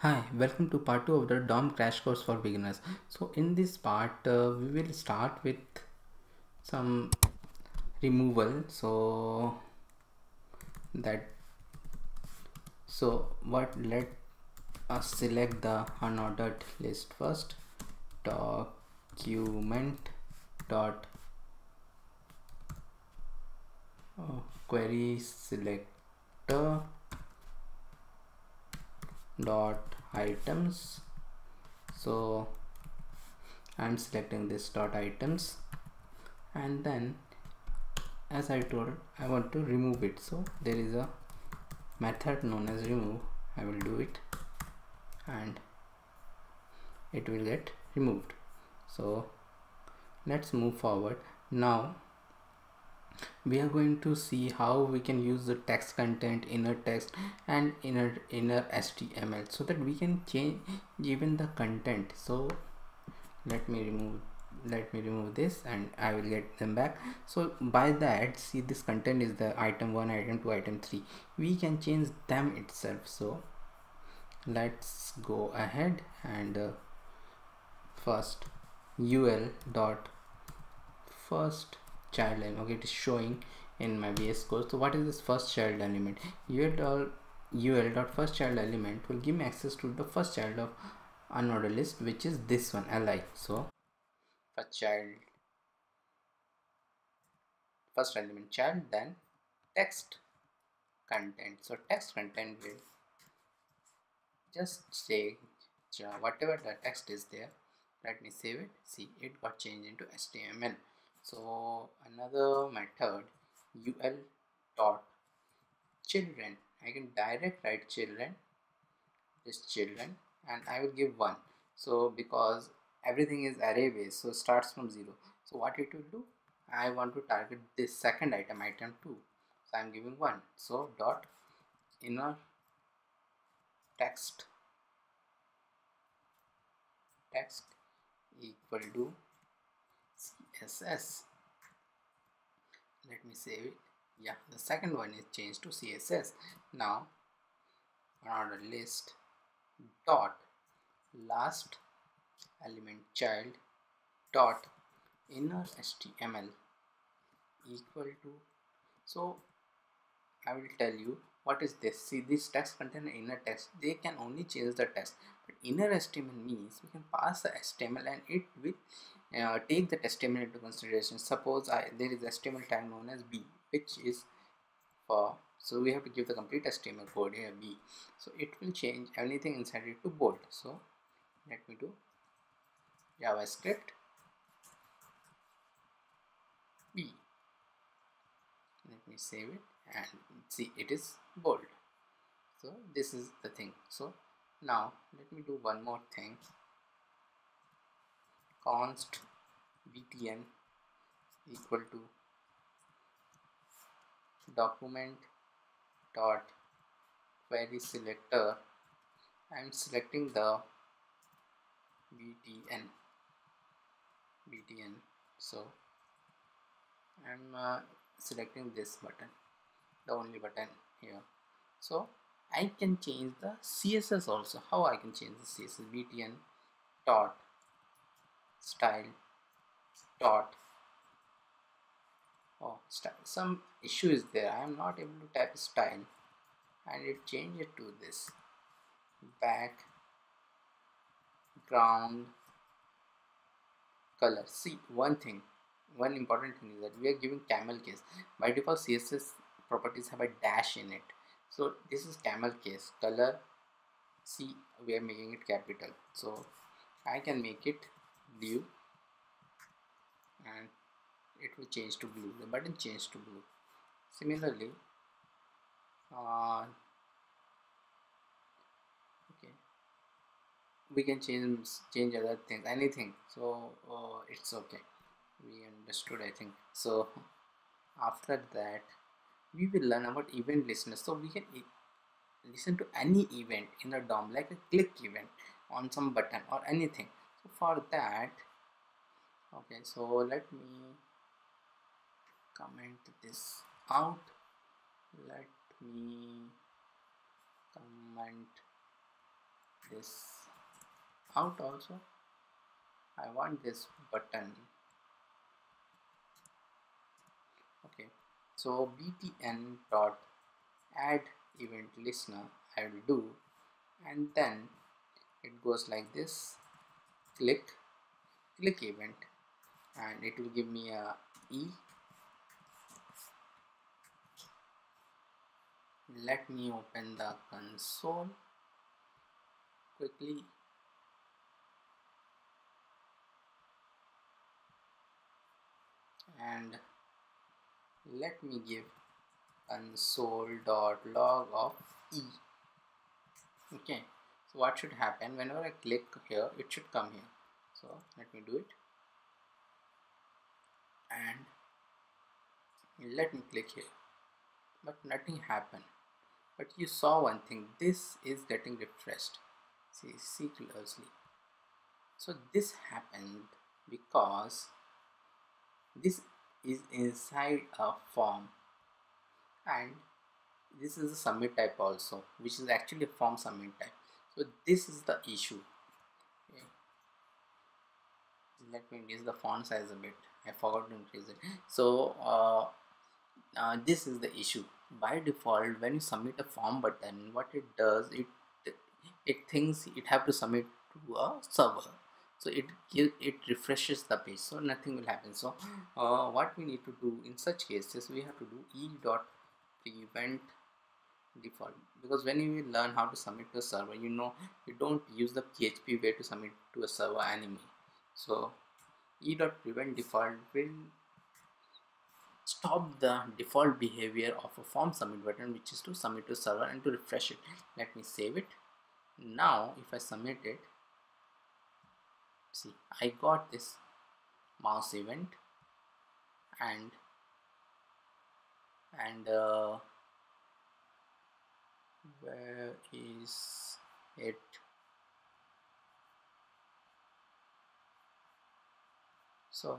Hi, welcome to part 2 of the DOM crash course for beginners. So in this part uh, we will start with some removal. So that so what let us select the unordered list first. Document dot uh, query selector dot items. So I'm selecting this dot items. And then as I told I want to remove it. So there is a method known as remove. I will do it. And it will get removed. So let's move forward. Now we are going to see how we can use the text content inner text and inner inner html so that we can change even the content. So let me remove let me remove this and i will get them back. So by that see this content is the item 1 item 2 item 3 we can change them itself. So let's go ahead and uh, first ul dot first child element okay it is showing in my vs code so what is this first child element? Ul dot ul dot first child element will give me access to the first child of unordered list which is this one li so first child first element child then text content. So text content will just say whatever the text is there let me save it. See it got changed into html so another method ul dot children. I can direct write children this children and I will give one. So because everything is array based so starts from zero. So what it will do? I want to target this second item item 2 so I'm giving one. So dot inner text text equal to css let me save it. Yeah the second one is changed to css now another list. Dot. Last element child. Dot. Inner html equal to. So i will tell you what is this. See this text content inner text. They can only change the text. But inner html means we can pass the html and it will uh, take the HTML into consideration. Suppose I, there is HTML tag known as B, which is for so we have to give the complete HTML code here B. So it will change anything inside it to bold. So let me do JavaScript B. Let me save it and see it is bold. So this is the thing. So now let me do one more thing const btn equal to document dot query selector. I'm selecting the btn btn so I'm uh, selecting this button the only button here. So I can change the CSS also. How I can change the CSS btn dot style dot. Oh style. Some issue is there. I am not able to type style. And it change it to this. Background color. See one thing one important thing is that we are giving camel case. By default css properties have a dash in it. So this is camel case. Color see we are making it capital. So i can make it blue. And it will change to blue. The button changed to blue. Similarly uh, okay. We can change change other things anything. So uh, it's okay. We understood I think. So after that we will learn about event listeners. So we can e listen to any event in the DOM like a click event on some button or anything for that. Okay so let me comment this out. Let me comment this out also. I want this button. Okay so btn dot add event listener I will do. And then it goes like this click click event and it will give me a e. Let me open the console quickly. And let me give console.log of e. Okay so what should happen? Whenever I click here it should come here. So let me do it. And let me click here. But nothing happened. But you saw one thing. This is getting refreshed. See see closely so this happened because this is inside a form. And this is a submit type also which is actually a form submit type so this is the issue. Okay. let me increase the font size a bit. I forgot to increase it. So uh, uh, this is the issue. By default when you submit a form button what it does it it thinks it have to submit to a server. So it it refreshes the page so nothing will happen. So uh, what we need to do in such cases we have to do e dot prevent default. Because when you learn how to submit to a server you know you don't use the php way to submit to a server anymore. So e dot prevent default will stop the default behavior of a form submit button which is to submit to server and to refresh it. Let me save it. Now if I submit it see I got this mouse event and and uh, where is it? So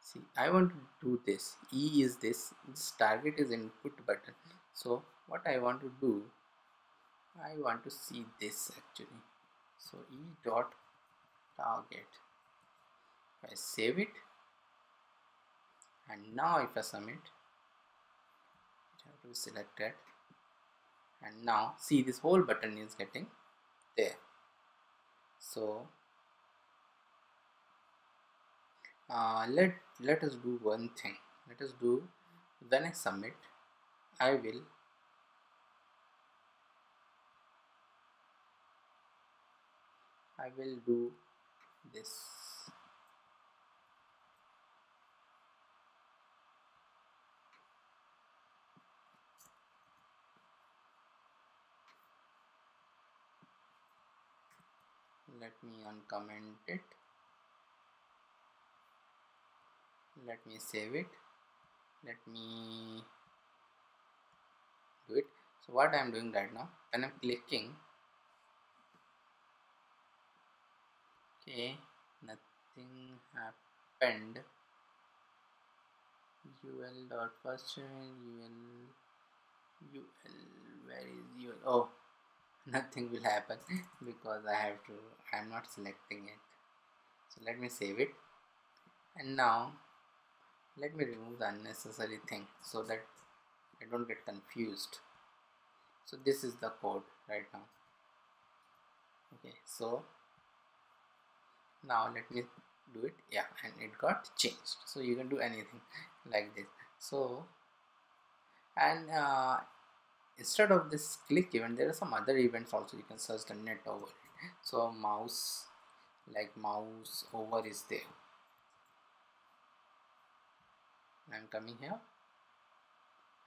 see I want to do this. E is this. This target is input button. So what I want to do I want to see this actually. So E dot target. I save it and now if I submit it have to be selected. And now see this whole button is getting there. So uh, let let us do one thing. Let us do when I submit I will I will do this let me uncomment it. Let me save it. Let me do it. So what I'm doing right now when I'm clicking okay nothing happened. Ul dot first ul ul where is ul oh nothing will happen because I have to I'm not selecting it. So let me save it. And now let me remove the unnecessary thing so that I don't get confused. So this is the code right now. Okay so now let me do it. Yeah and it got changed. So you can do anything like this. So and uh, instead of this click event there are some other events also you can search the net over. It so mouse like mouse over is there. I'm coming here.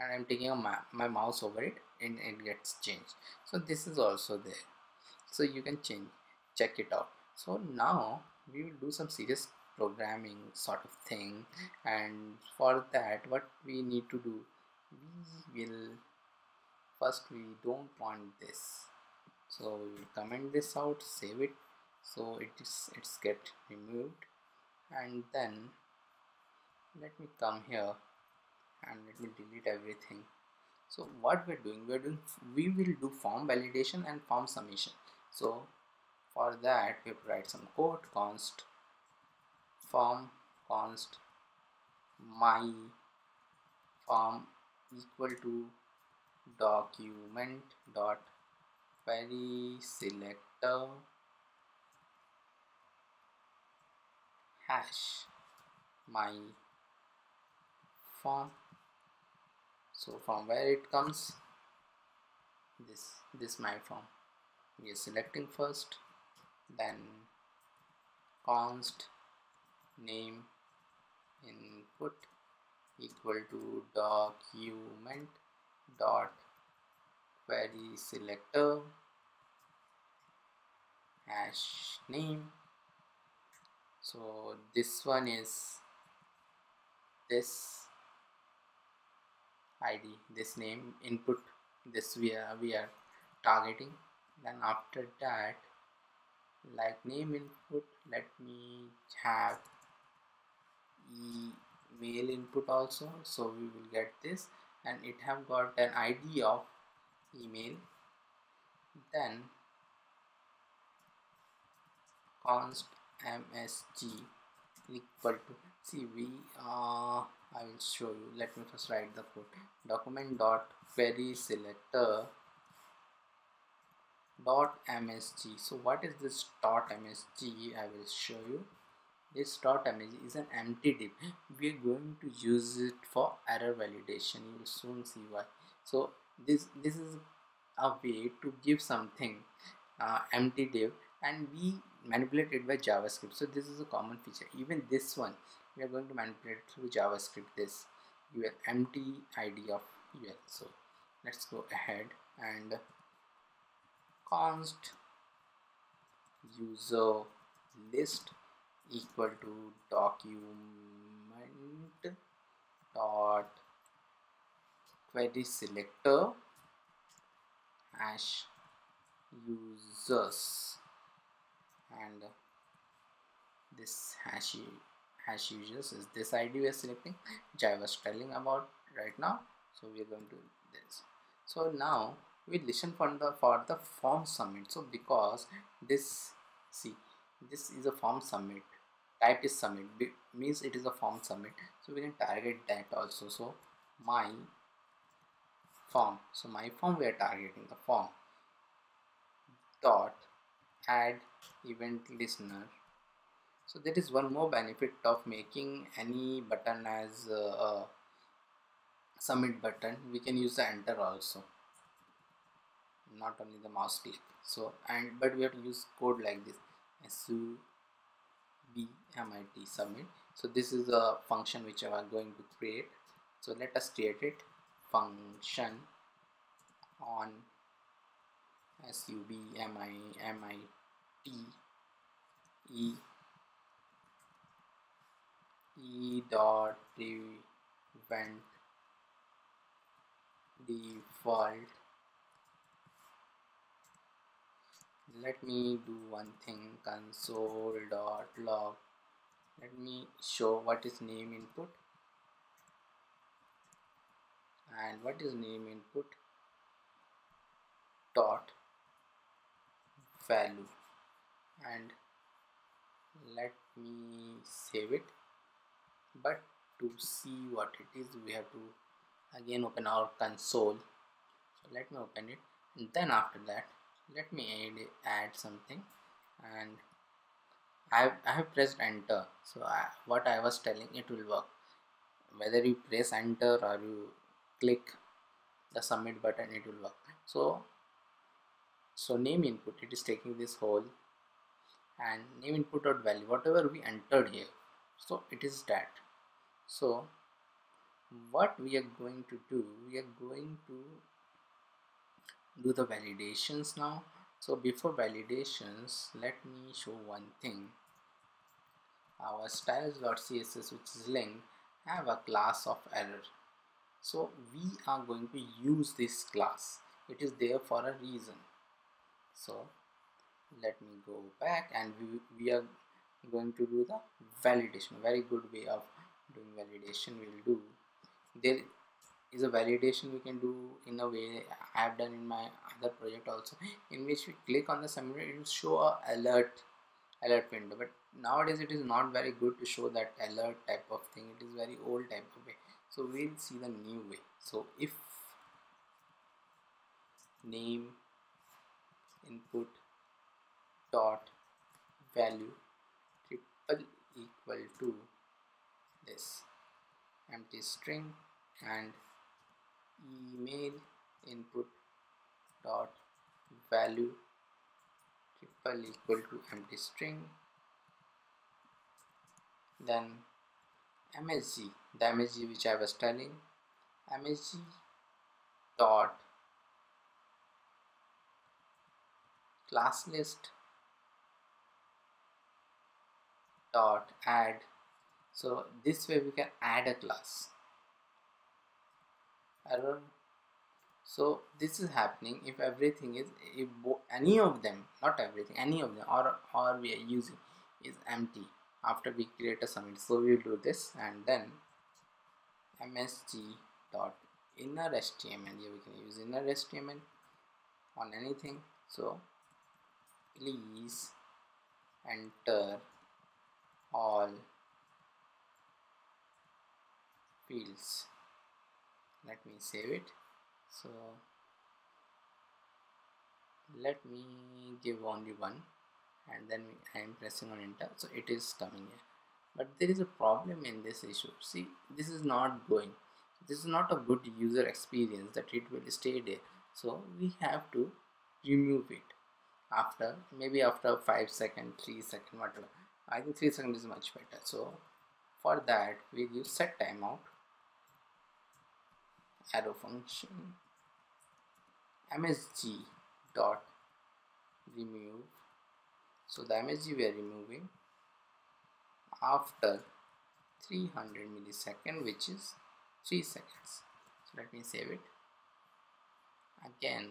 And I'm taking my, my mouse over it and it gets changed. So this is also there. So you can change check it out. So now we will do some serious programming sort of thing. And for that what we need to do we will first we don't want this. So we comment this out save it. So it is it's get removed. And then let me come here and let me delete everything. So what we're doing we're doing we will do form validation and form submission so for that we have to write some code const form const my form equal to document dot query selector hash my form. So from where it comes this this my form. We are selecting first then const name input equal to document dot query selector hash name. So this one is this id this name input this we are we are targeting. Then after that like name input let me have email input also. So we will get this and it have got an id of email then const msg equal to see we uh, I will show you. Let me first write the code. Document dot query selector dot msg so what is this dot msg I will show you this dot msg is an empty div we are going to use it for error validation. You will soon see why. So this this is a way to give something uh, empty div and we manipulate it by javascript. So this is a common feature. Even this one we are going to manipulate through javascript this your empty id of ul so let's go ahead and const user list equal to document dot query selector hash users. And this hash hash users is this id we are selecting. Java was telling about right now. So we are going to this. So now we listen for the for the form submit. So because this see this is a form submit type is submit means it is a form submit so we can target that also. So my form. So my form we are targeting the form dot add event listener. So that is one more benefit of making any button as submit button. We can use the enter also. Not only the mouse click. So and but we have to use code like this submit submit. So this is a function which I am going to create. So let us create it. Function on S U B M I M I T E E dot prevent default let me do one thing. Console dot log. Let me show what is name input. And what is name input? Dot value. And let me save it. But to see what it is we have to again open our console. So let me open it. And then after that let me add, something. And I have, I have pressed enter. So I, what I was telling it will work. Whether you press enter or you click the submit button it will work. So so name input it is taking this whole. And name input dot value whatever we entered here. So it is that. So what we are going to do we are going to do the validations now. So before validations let me show one thing. Our styles.css which is linked have a class of error. So we are going to use this class. It is there for a reason. So let me go back and we, we are going to do the validation. Very good way of doing validation we'll do. There is a validation we can do in a way I have done in my other project also in which we click on the submit it will show a alert alert window. But nowadays it is not very good to show that alert type of thing. It is very old type of way. So we'll see the new way. So if name input dot value triple equal to this empty string and email input dot value triple equal to empty string then msg the msg which i was telling msg dot class list dot add. So this way we can add a class error. So this is happening if everything is if any of them not everything any of them or or we are using is empty after we create a submit so we do this and then msg dot inner html here we can use inner html on anything. So please enter all fields let me save it. So let me give only one and then I am pressing on enter. So it is coming here. But there is a problem in this issue. See this is not going. This is not a good user experience that it will stay there. So we have to remove it. After maybe after 5 second 3 second whatever. I think 3 second is much better. So for that we use set timeout arrow function msg dot remove. So the msg we are removing after 300 millisecond which is 3 seconds. So let me save it. Again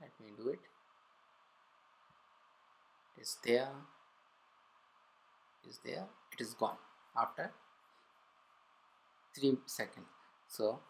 let me do it. Is there. Is there. It is gone after 3 seconds so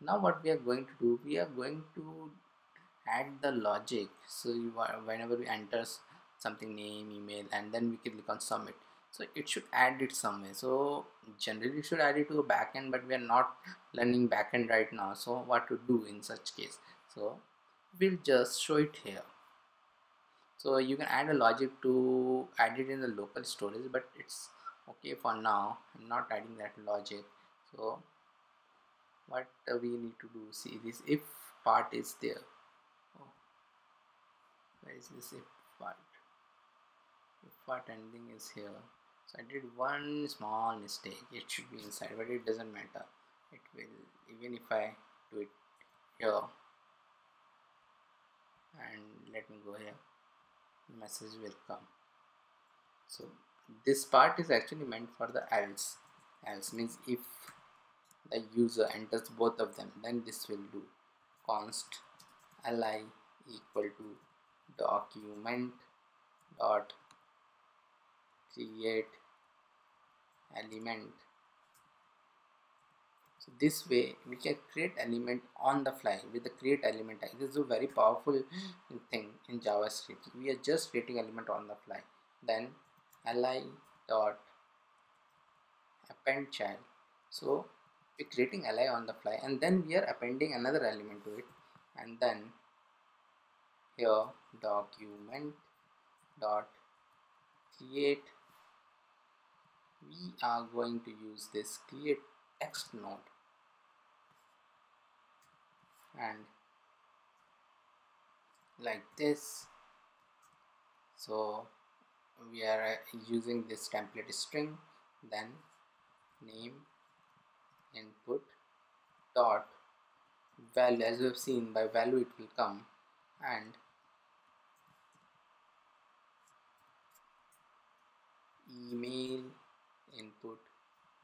now what we are going to do we are going to add the logic. So you are, whenever we enter something name email and then we click on submit. So it should add it somewhere. So generally should add it to a backend but we are not learning backend right now. So what to do in such case? So we'll just show it here. So you can add a logic to add it in the local storage but it's okay for now. I'm not adding that logic. So what we need to do? See this if part is there. Oh, where is this if part? If part ending is here. So I did one small mistake. It should be inside but it doesn't matter. It will even if I do it here. And let me go here. Message will come. So this part is actually meant for the else. Else means if the user enters both of them then this will do. Const li equal to document dot create element. So this way we can create element on the fly. With the create element tag this is a very powerful thing in javascript. We are just creating element on the fly. Then li dot append child. So we're creating li on the fly and then we are appending another element to it. And then here document dot create. We are going to use this create text node. And like this. So we are uh, using this template string then name input dot value as we have seen by value it will come and email input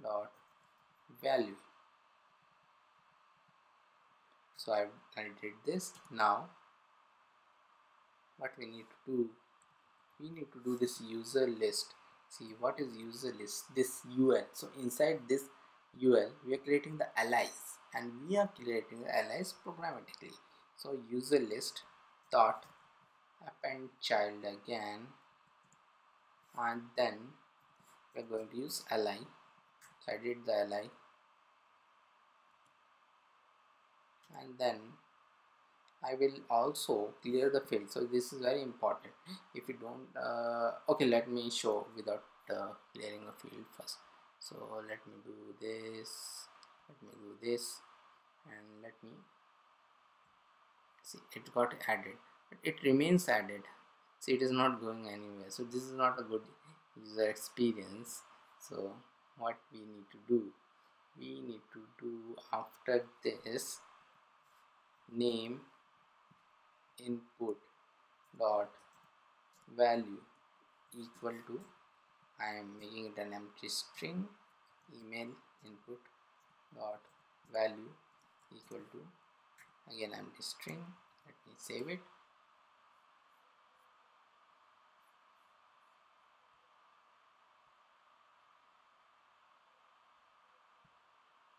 dot value. So I, I did this. Now what we need to do we need to do this user list. See what is user list? This ul so inside this ul we are creating the allies and we are creating the allies programmatically. So user list dot append child again. And then we're going to use ally. So I did the ally. And then I will also clear the field. So this is very important. If you don't uh, okay let me show without uh, clearing a field first so let me do this let me do this and let me see it got added but it remains added. See it is not going anywhere. So this is not a good user experience. So what we need to do we need to do after this name input dot value equal to I am making it an empty string. Email input dot value equal to again empty string. Let me save it.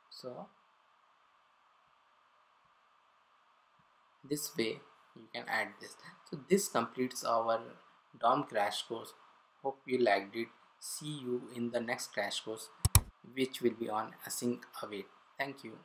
So this way you can add this. So this completes our DOM crash course. Hope you liked it see you in the next crash course which will be on async await. Thank you